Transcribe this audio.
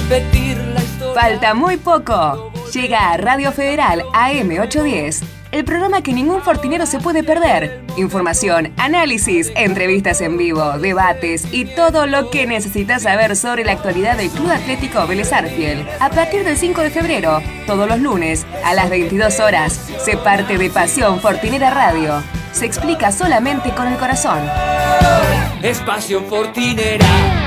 repetir la historia. Falta muy poco. Llega a Radio Federal AM810, el programa que ningún fortinero se puede perder. Información, análisis, entrevistas en vivo, debates y todo lo que necesitas saber sobre la actualidad del Club Atlético Vélez Arfiel. A partir del 5 de febrero, todos los lunes, a las 22 horas, se parte de Pasión Fortinera Radio. Se explica solamente con el corazón. Es pasión fortinera.